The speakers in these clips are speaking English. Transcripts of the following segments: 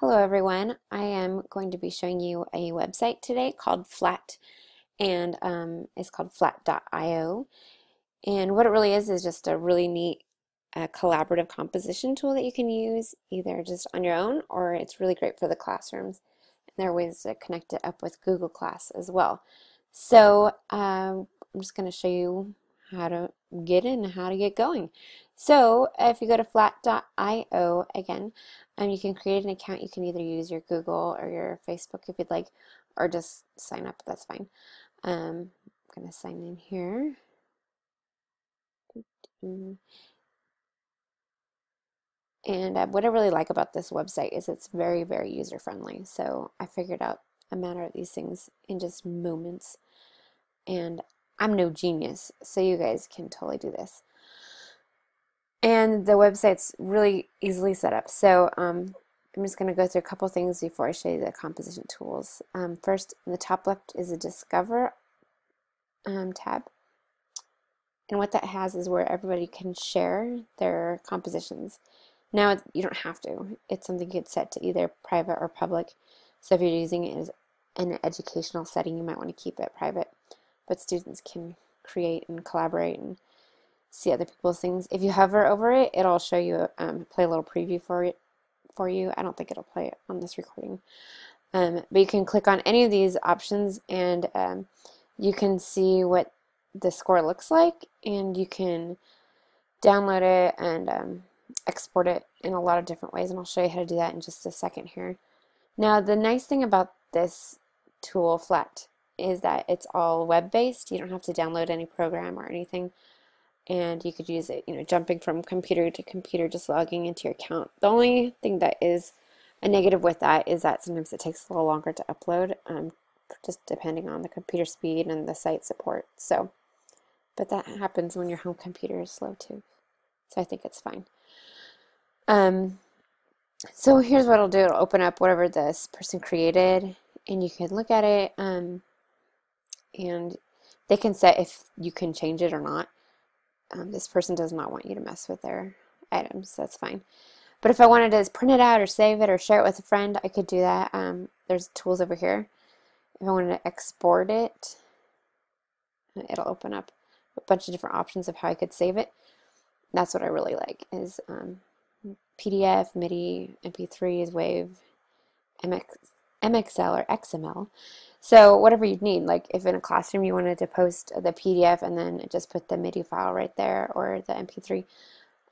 Hello everyone. I am going to be showing you a website today called Flat and um, it's called flat.io and what it really is is just a really neat uh, collaborative composition tool that you can use either just on your own or it's really great for the classrooms and there are ways to connect it up with Google Class as well. So um, I'm just going to show you how to get in and how to get going. So if you go to flat.io again, um, you can create an account. You can either use your Google or your Facebook if you'd like, or just sign up. That's fine. Um, I'm going to sign in here. And uh, what I really like about this website is it's very, very user friendly. So I figured out a matter of these things in just moments. And I'm no genius, so you guys can totally do this. And the website's really easily set up. So um, I'm just going to go through a couple things before I show you the composition tools. Um, first, in the top left is a Discover um, tab. And what that has is where everybody can share their compositions. Now, you don't have to. It's something you could set to either private or public. So if you're using it as an educational setting, you might want to keep it private but students can create and collaborate and see other people's things. If you hover over it, it'll show you, um, play a little preview for it for you. I don't think it'll play it on this recording. Um, but you can click on any of these options and um, you can see what the score looks like and you can download it and um, export it in a lot of different ways and I'll show you how to do that in just a second here. Now the nice thing about this tool, Flat, is that it's all web-based. You don't have to download any program or anything. And you could use it, you know, jumping from computer to computer, just logging into your account. The only thing that is a negative with that is that sometimes it takes a little longer to upload, um, just depending on the computer speed and the site support. So, but that happens when your home computer is slow too. So I think it's fine. Um, so here's what it'll do. It'll open up whatever this person created and you can look at it. Um, and they can set if you can change it or not. Um, this person does not want you to mess with their items. That's fine. But if I wanted to print it out or save it or share it with a friend, I could do that. Um, there's tools over here. If I wanted to export it, it'll open up a bunch of different options of how I could save it. That's what I really like is um, PDF, MIDI, MP3s, WAV, MX, MXL or XML. So whatever you need, like if in a classroom you wanted to post the PDF and then just put the MIDI file right there or the MP3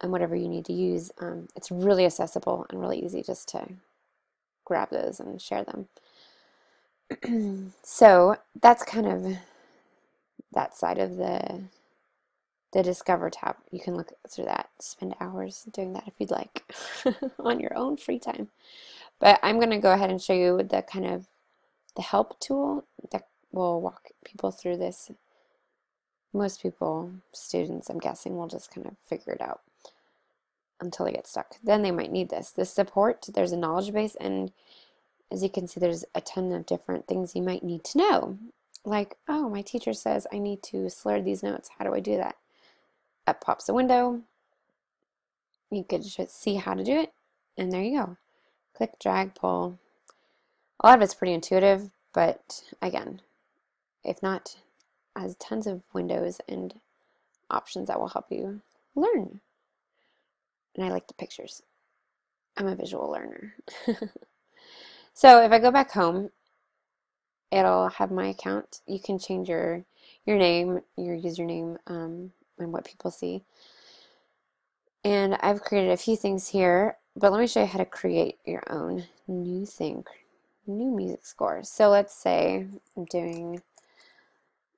and whatever you need to use, um, it's really accessible and really easy just to grab those and share them. so that's kind of that side of the the Discover tab. You can look through that, spend hours doing that if you'd like on your own free time. But I'm going to go ahead and show you the kind of the help tool that will walk people through this. Most people, students, I'm guessing, will just kind of figure it out until they get stuck. Then they might need this. This support, there's a knowledge base, and as you can see, there's a ton of different things you might need to know. Like, oh, my teacher says I need to slur these notes. How do I do that? Up pops a window. You could just see how to do it, and there you go. Click, drag, pull, a lot of it's pretty intuitive, but again, if not, has tons of windows and options that will help you learn. And I like the pictures. I'm a visual learner. so if I go back home, it'll have my account. You can change your your name, your username, um, and what people see. And I've created a few things here, but let me show you how to create your own new thing new music scores. So let's say I'm doing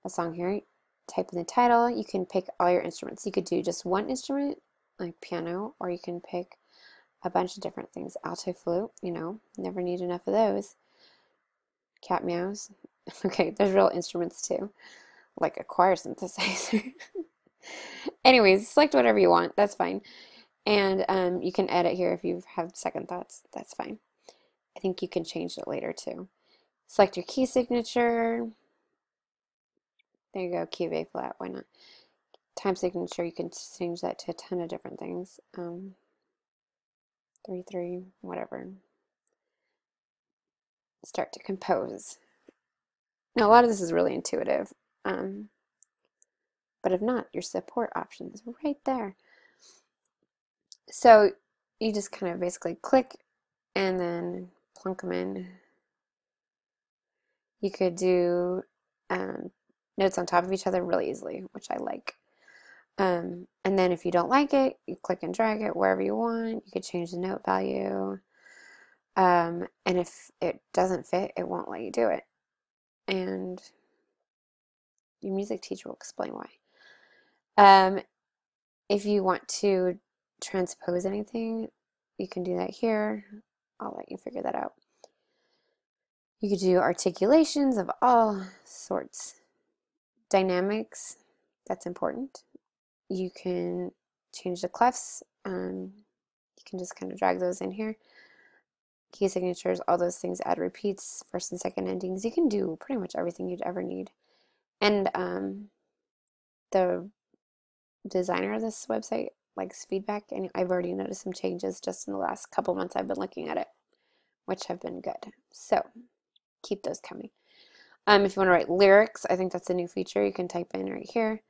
a song here. Type in the title. You can pick all your instruments. You could do just one instrument, like piano, or you can pick a bunch of different things. Alto flute, you know, never need enough of those. Cat meows. Okay, there's real instruments too, like a choir synthesizer. Anyways, select whatever you want. That's fine. And um, you can edit here if you have second thoughts. That's fine. I think you can change it later too. Select your key signature. There you go, of flat, why not? Time signature, you can change that to a ton of different things. Um, 3, 3, whatever. start to compose. Now, a lot of this is really intuitive, um, but if not, your support options right there. So you just kind of basically click and then plunk them in. You could do um, notes on top of each other really easily, which I like. Um, and then if you don't like it, you click and drag it wherever you want. You could change the note value. Um, and if it doesn't fit, it won't let you do it. And your music teacher will explain why. Um, if you want to transpose anything, you can do that here. I'll let you figure that out. You could do articulations of all sorts. Dynamics, that's important. You can change the clefs. Um, you can just kind of drag those in here. Key signatures, all those things, add repeats, first and second endings. You can do pretty much everything you'd ever need. And um, the designer of this website likes feedback, and I've already noticed some changes just in the last couple months I've been looking at it, which have been good. So keep those coming. Um, if you want to write lyrics, I think that's a new feature you can type in right here.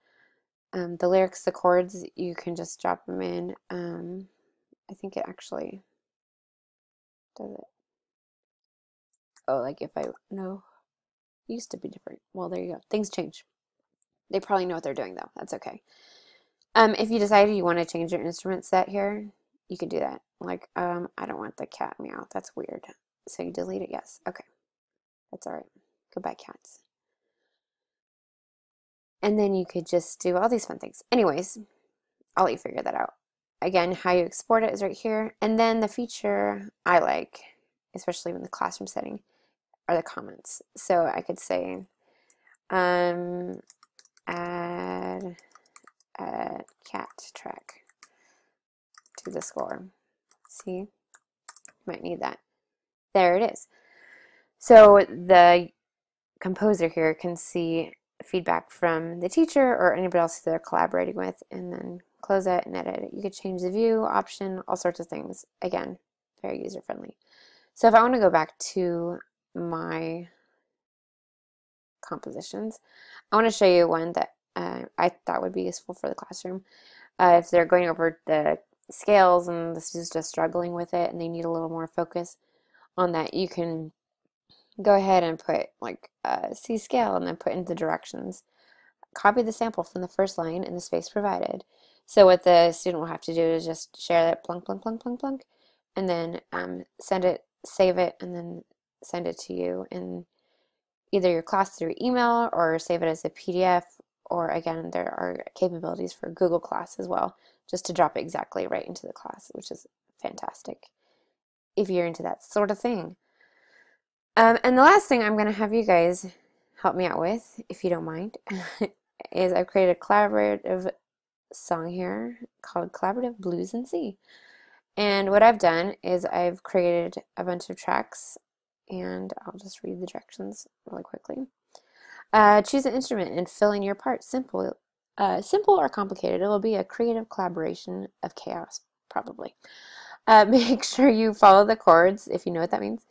Um, the lyrics, the chords, you can just drop them in. Um, I think it actually does it. Oh, like if I, no, used to be different. Well, there you go. Things change. They probably know what they're doing though. That's okay. Um, if you decided you want to change your instrument set here, you could do that. Like, um, I don't want the cat meow. That's weird. So you delete it. Yes. Okay. That's all right. Goodbye, cats. And then you could just do all these fun things. Anyways, I'll let you figure that out. Again, how you export it is right here. And then the feature I like, especially in the classroom setting, are the comments. So I could say, um, add cat track to the score. See, might need that. There it is. So the composer here can see feedback from the teacher or anybody else they're collaborating with and then close it and edit it. You could change the view option, all sorts of things. Again, very user friendly. So if I want to go back to my compositions, I want to show you one that uh, I thought would be useful for the classroom. Uh, if they're going over the scales and the student's just struggling with it and they need a little more focus on that, you can go ahead and put like uh, C scale and then put in the directions. Copy the sample from the first line in the space provided. So what the student will have to do is just share that plunk, plunk, plunk, plunk, plunk, and then um, send it, save it, and then send it to you in either your class through email or save it as a PDF. Or again, there are capabilities for Google Class as well, just to drop it exactly right into the class, which is fantastic if you're into that sort of thing. Um, and the last thing I'm going to have you guys help me out with, if you don't mind, is I've created a collaborative song here called Collaborative Blues in C. And what I've done is I've created a bunch of tracks, and I'll just read the directions really quickly. Uh, choose an instrument and fill in your part. Simple, uh, simple or complicated. It will be a creative collaboration of chaos, probably. Uh, make sure you follow the chords, if you know what that means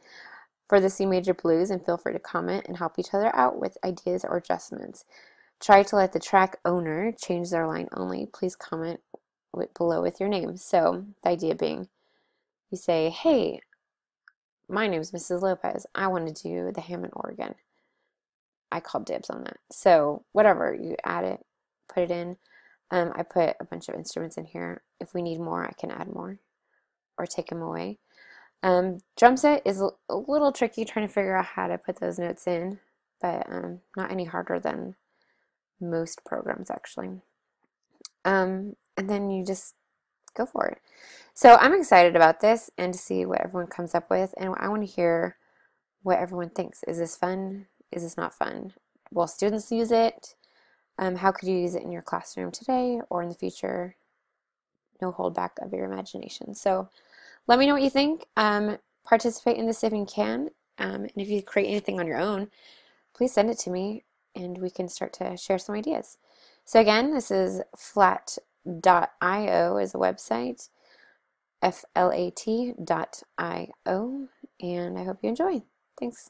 for the C major blues and feel free to comment and help each other out with ideas or adjustments. Try to let the track owner change their line only. Please comment with, below with your name. So the idea being you say, hey, my name is Mrs. Lopez. I want to do the Hammond organ. I called dibs on that. So whatever, you add it, put it in. Um, I put a bunch of instruments in here. If we need more, I can add more or take them away. Um, drum set is a little tricky trying to figure out how to put those notes in, but um, not any harder than most programs actually. Um, and then you just go for it. So I'm excited about this and to see what everyone comes up with, and I want to hear what everyone thinks. Is this fun? Is this not fun? Will students use it? Um, how could you use it in your classroom today or in the future? No hold back of your imagination. So let me know what you think. Um, participate in this if you can. Um, and if you create anything on your own, please send it to me and we can start to share some ideas. So again, this is flat.io is a website, F-L-A-T dot I-O, and I hope you enjoy. Thanks.